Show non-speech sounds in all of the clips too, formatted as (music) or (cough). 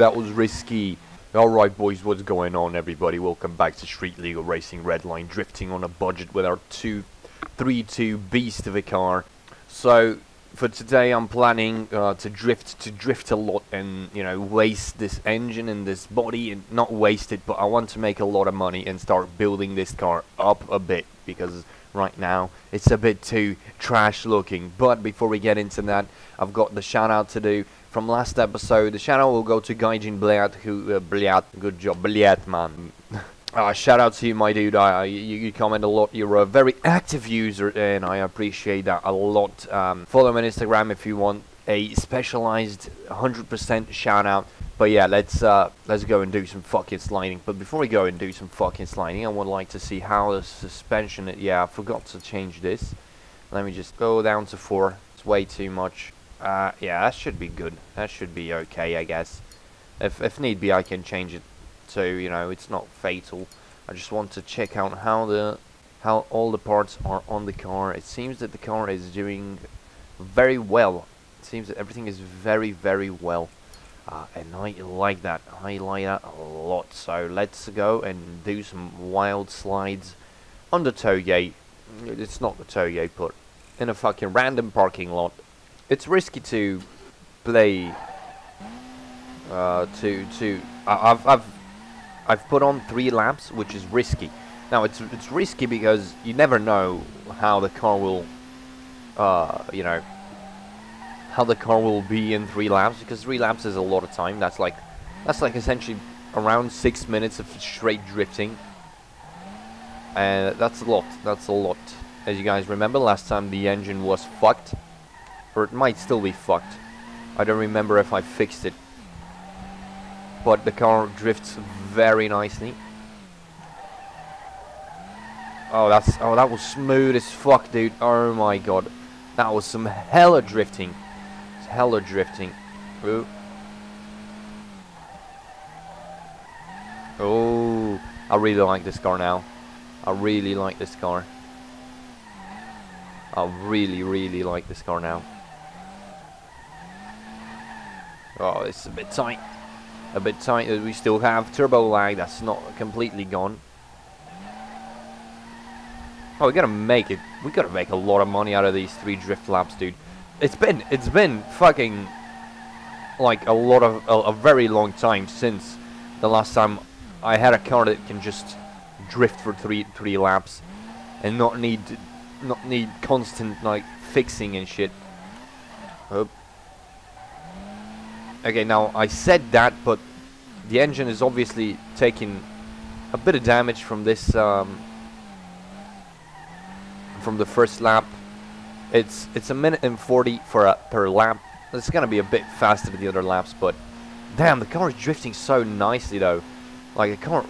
that was risky. Alright boys, what's going on everybody? Welcome back to Street Legal Racing Redline, drifting on a budget with our R32 beast of a car. So, for today I'm planning uh, to drift to drift a lot and you know waste this engine and this body and not waste it but I want to make a lot of money and start building this car up a bit because right now it's a bit too trash looking but before we get into that I've got the shout out to do from last episode the out will go to Gaijin Bliat who uh, Bliat good job Bliat man Uh, (laughs) shout out to you, my dude. You, you comment a lot. You're a very active user, and I appreciate that a lot. Um, follow me on Instagram if you want a specialized 100% shout out. But yeah, let's uh, let's go and do some fucking sliding. But before we go and do some fucking sliding, I would like to see how the suspension. Yeah, I forgot to change this. Let me just go down to four. It's way too much. Uh, yeah, that should be good. That should be okay, I guess. If if need be, I can change it so you know it's not fatal. I just want to check out how the how all the parts are on the car. It seems that the car is doing very well. It seems that everything is very very well. Uh, and I like that. I like that a lot. So let's go and do some wild slides on the touge it's not the touge but in a fucking random parking lot it's risky to play uh, to to I've I've I've put on three laps, which is risky. Now it's it's risky because you never know how the car will, uh, you know, how the car will be in three laps because three laps is a lot of time. That's like that's like essentially around six minutes of straight drifting, and that's a lot. That's a lot. As you guys remember, last time the engine was fucked, or it might still be fucked. I don't remember if I fixed it but the car drifts very nicely. Oh, that's oh that was smooth as fuck, dude. Oh my god, that was some hella drifting. It's hella drifting. Ooh. Oh, I really like this car now. I really like this car. I really, really like this car now. Oh, it's a bit tight a bit tight. that We still have turbo lag. That's not completely gone. Oh, we gotta make it. We gotta make a lot of money out of these three drift laps, dude. It's been it's been fucking like a lot of a, a very long time since the last time I had a car that can just drift for three three laps and not need not need constant like fixing and shit. Oh. Okay, now I said that, but the engine is obviously taking a bit of damage from this um, from the first lap. It's it's a minute and 40 for a, per lap. It's gonna be a bit faster than the other laps, but damn, the car is drifting so nicely though. Like the car.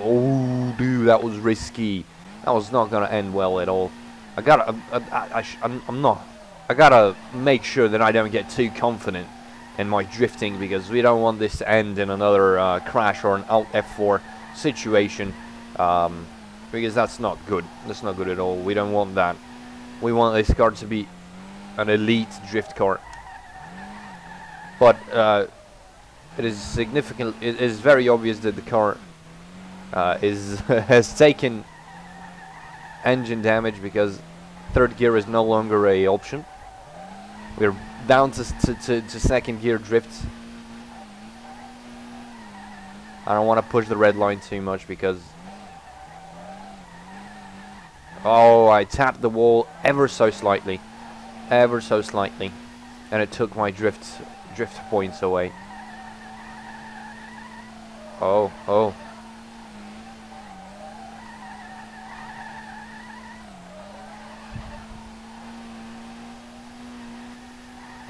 Oh, dude, that was risky. That was not gonna end well at all. I gotta, I, I, I I'm, I'm not I gotta make sure that I don't get too confident in my drifting because we don't want this to end in another uh, crash or an alt F4 situation um, because that's not good. That's not good at all. We don't want that. We want this car to be an elite drift car. But uh, it is significant. It is very obvious that the car uh, is (laughs) has taken engine damage because third gear is no longer a option. We're down to, to, to, to second gear drift. I don't want to push the red line too much because... Oh, I tapped the wall ever so slightly. Ever so slightly. And it took my drift drift points away. Oh, oh.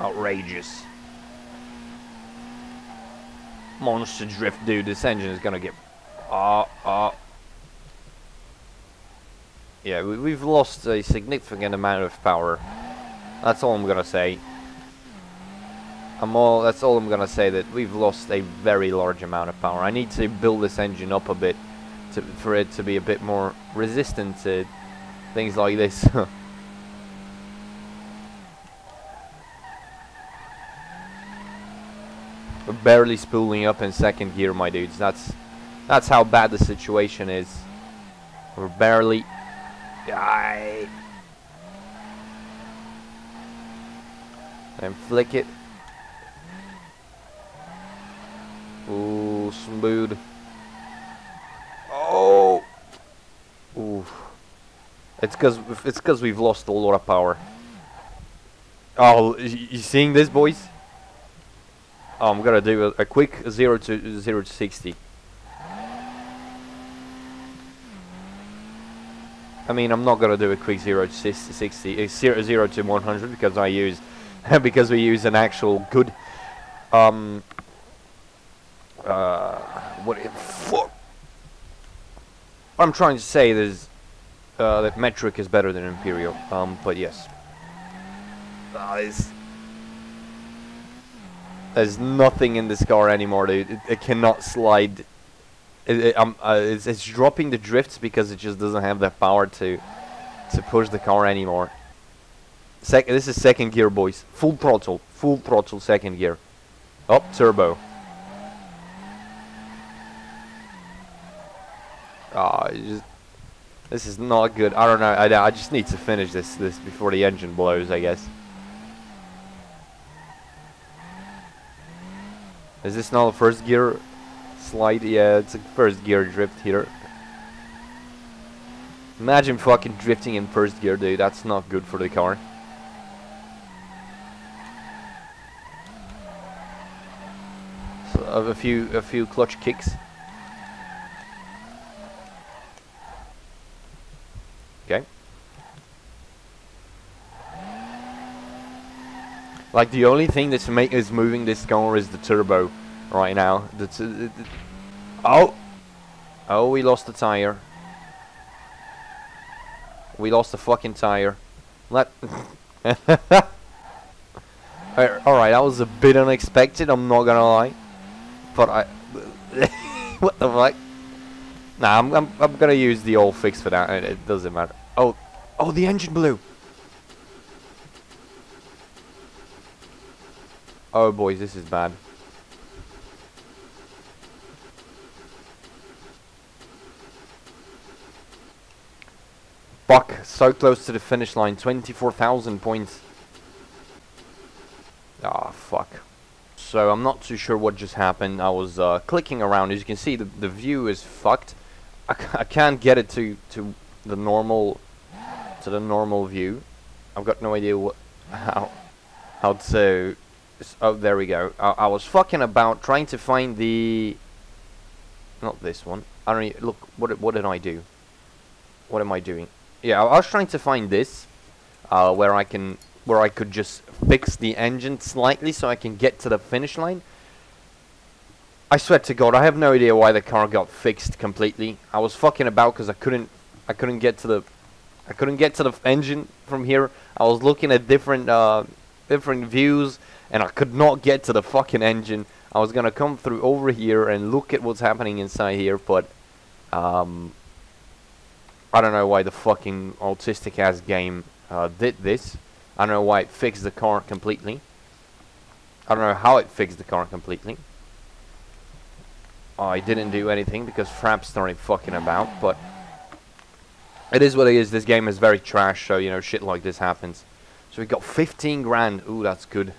Outrageous. Monster drift, dude. This engine is gonna get... Ah, uh, ah. Yeah, we, we've lost a significant amount of power. That's all I'm gonna say. I'm all. That's all I'm gonna say. That we've lost a very large amount of power. I need to build this engine up a bit to, for it to be a bit more resistant to things like this. (laughs) barely spooling up in second gear, my dudes. That's that's how bad the situation is. We're barely. I. And flick it. Ooh, smooth. Oh. Ooh. It's cause it's cause we've lost a lot of power. Oh, you seeing this, boys? Oh, I'm gonna do a, a quick zero to zero to sixty. I mean, I'm not gonna do a quick zero to 60, uh, zero, to 100 because I use (laughs) because we use an actual good um uh what fuck. I'm trying to say is uh, that metric is better than imperial. Um, but yes. Uh, there's nothing in this car anymore, dude. It, it cannot slide. It, it, um, uh, it's, it's dropping the drifts because it just doesn't have the power to to push the car anymore. Sec this is second gear, boys. Full throttle. Full throttle second gear. Up, turbo. Ah, oh, this is not good. I don't know. I, I just need to finish this this before the engine blows, I guess. Is this not a first gear slide? Yeah, it's a first gear drift here. Imagine fucking drifting in first gear, dude. That's not good for the car. So, a few a few clutch kicks. Okay. Like the only thing that's make is moving this car is the turbo right now. The oh, oh, we lost the tire. We lost the fucking tire. Let. (laughs) Alright, that was a bit unexpected. I'm not gonna lie, but I. (laughs) what the fuck? Nah, I'm, I'm I'm gonna use the old fix for that. It, it doesn't matter. Oh, oh, the engine blew. Oh boys, this is bad. Buck, so close to the finish line, 24,000 points. Ah, oh, fuck. So I'm not too sure what just happened. I was uh, clicking around. As you can see, the, the view is fucked. I, I can't get it to, to the normal to the normal view. I've got no idea what how how to Oh, there we go. I, I, was fucking about trying to find the... Not this one. I don't even, Look, what, what did I do? What am I doing? Yeah, I, I was trying to find this. Uh, where I can... Where I could just fix the engine slightly so I can get to the finish line. I swear to God, I have no idea why the car got fixed completely. I was fucking about because I couldn't... I couldn't get to the... I couldn't get to the engine from here. I was looking at different... Uh, different views and I could not get to the fucking engine. I was gonna come through over here and look at what's happening inside here, but um, I don't know why the fucking autistic ass game uh, did this. I don't know why it fixed the car completely. I don't know how it fixed the car completely. I didn't do anything because Fraps started fucking about, but it is what it is. This game is very trash, so you know shit like this happens. So we got 15 grand. Ooh, that's good.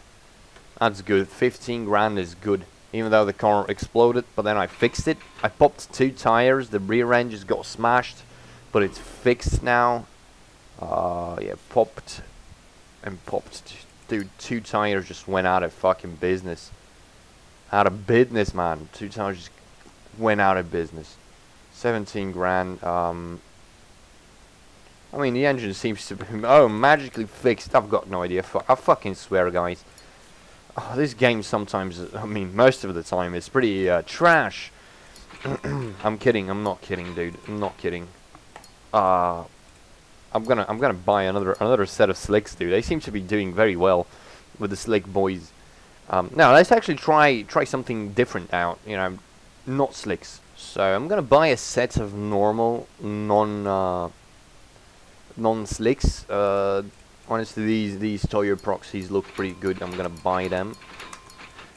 That's good. 15 grand is good. Even though the car exploded, but then I fixed it. I popped two tires. The rear end just got smashed, but it's fixed now. Uh, yeah, popped and popped. Dude, two tires just went out of fucking business. Out of business, man. Two tires just went out of business. 17 grand. Um, I mean, the engine seems to be, oh, magically fixed. I've got no idea. I fucking swear, guys. Oh, this game sometimes, I mean, most of the time, is pretty uh, trash. (clears throat) I'm kidding. I'm not kidding, dude. I'm not kidding. Uh, I'm gonna, I'm gonna buy another, another set of slicks, dude. They seem to be doing very well with the slick boys. Um, now let's actually try, try something different out. You know, not slicks. So I'm gonna buy a set of normal, non, uh, non-slicks. Uh, honestly, these these Toyo Proxes look pretty good. I'm gonna buy them.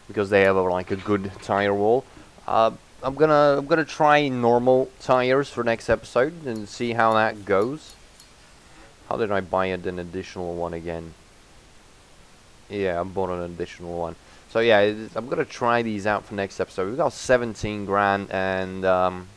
because they have a, like a good tire wall. Uh, I'm gonna I'm gonna try normal tires for next episode and see how that goes. How did I buy an additional one again? Yeah, I bought an additional one. So yeah, I'm gonna try these out for next episode. We've got 17 grand, and um,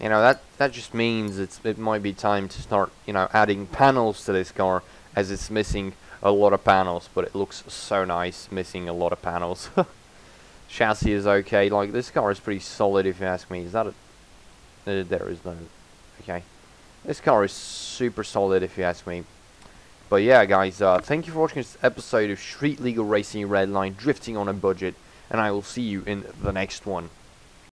you know that that just means it's it might be time to start you know adding panels to this car as it's missing a lot of panels, but it looks so nice missing a lot of panels. (laughs) Chassis is okay. Like this car is pretty solid if you ask me. Is that a? Uh, there is no. Okay, this car is super solid if you ask me. But yeah, guys, uh, thank you for watching this episode of Street Legal Racing Redline Drifting on a Budget, and I will see you in the next one.